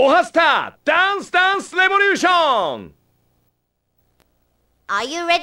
おはスタダンスダンスレボリューション Are you ready?